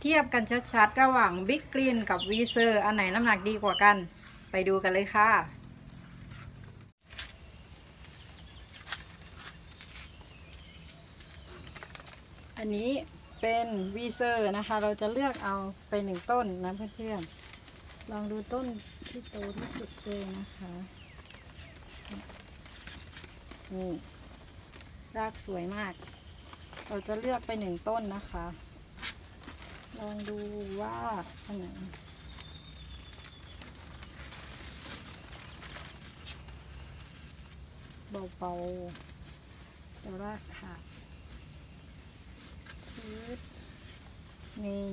เทียบกันชัดๆ ระหว่างบิ๊กกรีนกับวีเซอร์อันไหนน้ำหนักดีกว่ากัน ไปดูกันเลยค่ะ อันนี้เป็นวีเซอร์นะคะ เราจะเลือกเอาไปหนึ่งต้นนะเพื่อนๆ ลองดูต้นที่โตที่สุดเลยนะคะ นี่ รากสวยมาก เราจะเลือกไปหนึ่งต้นนะคะ ลองดูว่าอันไหนเบาๆแต่รากขาดชืดนี่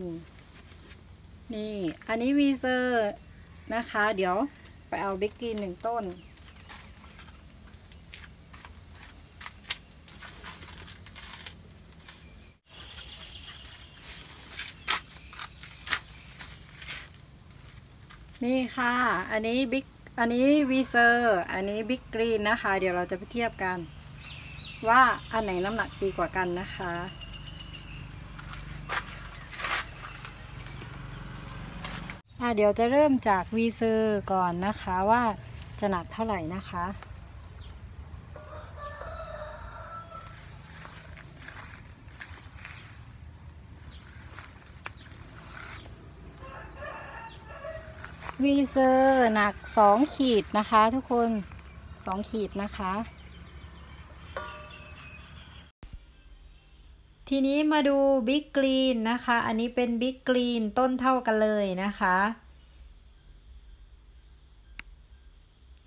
นี่ อันนี้วีเซอร์นะคะ เดี๋ยวไปเอาบิ๊กกรีนหนึ่งต้น นี่ค่ะ อันนี้บิ๊ก อันนี้วีเซอร์ อันนี้บิ๊กกรีนนะคะ เดี๋ยวเราจะไปเทียบกัน ว่าอันไหนน้ำหนักดีกว่ากันนะคะ อะเดี๋ยวจะเริ่มจากวีเซอร์ก่อนนะคะว่าจะหนักเท่าไหร่นะคะ วีเซอร์หนักสองขีดนะคะทุกคนสองขีดนะคะ ทีนี้มาดูบิ๊กกรีนนะคะ อันนี้เป็นบิ๊กกรีนต้นเท่ากันเลยนะคะ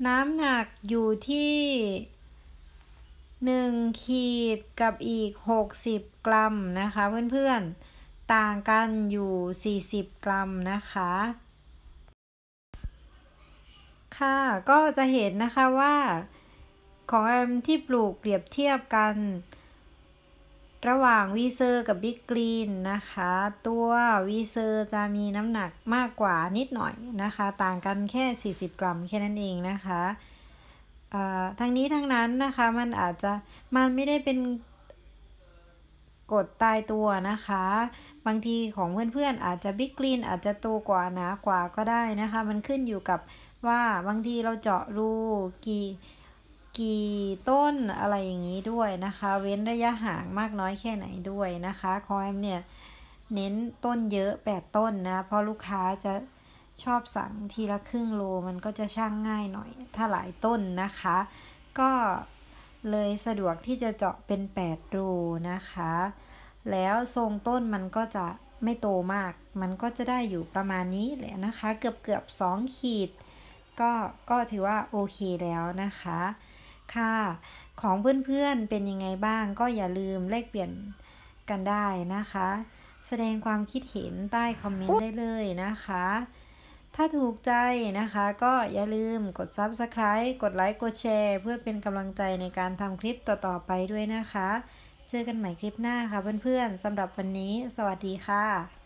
น้ำหนักอยู่ที่หนึ่งขีดกับอีก60กรัมนะคะเพื่อนๆ ต่างกันอยู่40กรัมนะคะ ค่ะ ก็จะเห็นนะคะว่าของแอมที่ปลูกเปรียบเทียบกัน ระหว่างวีเซอร์กับบิ๊กกรีนนะคะ ตัววีเซอร์จะมีน้ำหนักมากกว่านิดหน่อยนะคะ ต่างกันแค่ 40 กรัมแค่นั้นเองนะคะทั้งนี้ทั้งนั้นนะคะมันอาจจะมันไม่ได้เป็นกฎตายตัวนะคะ บางทีของเพื่อนๆอาจจะบิ๊กกรีนอาจจะโตกว่าหนากว่าก็ได้นะคะ มันขึ้นอยู่กับ ว่าบางทีเราเจาะรูกี่กี่ต้นอะไรอย่างนี้ด้วยนะคะ เว้นระยะห่างมากน้อยแค่ไหนด้วยนะคะคอยเนี่ยเน้นต้นเยอะ 8 ต้นนะ เพราะลูกค้าจะชอบสั่งทีละครึ่งโลมันก็จะช่างง่ายหน่อย ถ้าหลายต้นนะคะ ก็เลยสะดวกที่จะเจาะเป็น 8 รูนะคะ แล้วทรงต้นมันก็จะไม่โตมาก มันก็จะได้อยู่ประมาณนี้แหละนะคะ เกือบเกือบ2ขีด ก็ก็ถือว่าโอเคแล้วนะคะ ค่ะของเพื่อนๆเป็นยังไงบ้างก็อย่าลืมแลกเปลี่ยนกันได้นะคะ แสดงความคิดเห็นใต้คอมเมนต์ได้เลยนะคะ ถ้าถูกใจนะคะก็อย่าลืมกด Subscribe กดไลค์กดแชร์ เพื่อเป็นกำลังใจในการทำคลิปต่อๆไปด้วยนะคะ เจอกันใหม่คลิปหน้าค่ะเพื่อนๆสำหรับวันนี้ สวัสดีค่ะ